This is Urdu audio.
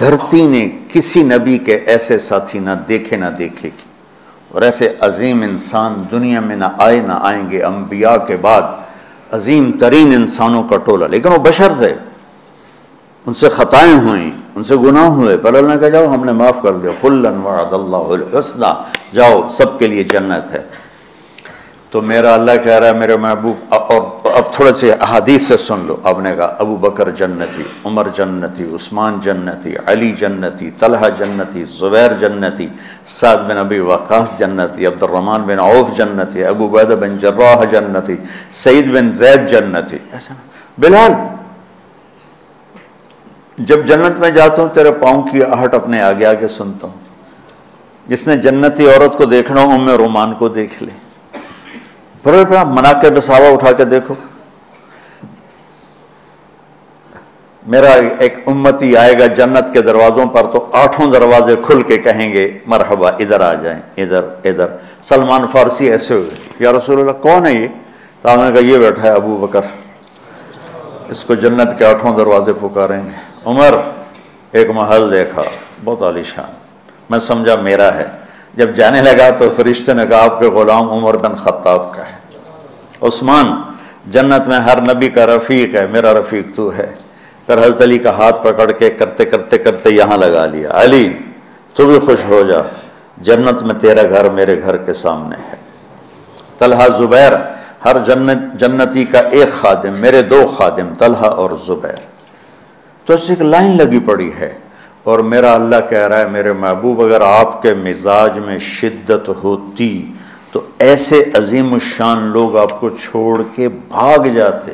دھرتی نے کسی نبی کے ایسے ساتھی نہ دیکھے نہ دیکھے گی اور ایسے عظیم انسان دنیا میں نہ آئے نہ آئیں گے انبیاء کے بعد عظیم ترین انسانوں کا ٹولہ۔ لیکن وہ بشر تھے۔ ان سے خطائیں ہوئیں، ان سے گناہ ہوئے۔ پر اللہ نے کہا، جاؤ ہم نے معاف کر دیا۔ کلن وعد اللہ الحسنہ۔ جاؤ، سب کے لیے جنت ہے۔ تو میرا اللہ کہہ رہا ہے میرے محبوب اور اب تھوڑے سے احادیث سے سن لو۔ اب نے کہا ابو بکر جنتی عمر جنتی عثمان جنتی علی جنتی طلحہ جنتی زبیر جنتی سعد بن ابی وقاص جنتی عبد الرحمن بن عوف جنتی ابو بیدہ بن جراح جنتی سعید بن زید جنتی۔ ایسا بلال جب جنت میں جاتا ہوں تیرے پاؤں کی آہٹ اپنے آگے آگے سنتا ہوں۔ جس نے جنتی عورت کو دیکھنا ہو ام رومان کو دیکھ لے۔ بڑے بڑا منا کے بساوا اٹھا کے دیکھو۔ میرا ایک امتی آئے گا جنت کے دروازوں پر تو آٹھوں دروازے کھل کے کہیں گے، مرحبا، ادھر آ جائیں، ادھر ادھر۔ سلمان فارسی ایسے ہوئے۔ یا رسول اللہ، کون ہے یہ؟ صاحب نے کہا یہ بیٹھا ہے، ابو بکر۔ اس کو جنت کے آٹھوں دروازے پکاریں گے۔ عمر، ایک محل دیکھا، بہت عالیشان میں سمجھا میرا ہے۔ جب جانے لگا تو فرشتے نے کہا، آپ کے غلام عمر بن خطاب کا ہے۔ عثمان، جنت میں ہر نبی کا رفیق ہے، میرا رفیق تو ہے۔ پھر حضرت علی کا ہاتھ پکڑ کے کرتے کرتے کرتے یہاں لگا لیا۔ علی، تو بھی خوش ہو جا۔ جنت میں تیرا گھر میرے گھر کے سامنے ہے۔ طلحہ زبیر، ہر جنت، جنتی کا ایک خادم، میرے دو خادم، طلحہ اور زبیر۔ تو اس ایک لائن لگی پڑی ہے۔ اور میرا اللہ کہہ رہا ہے، میرے محبوب، اگر آپ کے مزاج میں شدت ہوتی تو ایسے عظیم الشان لوگ آپ کو چھوڑ کے بھاگ جاتے۔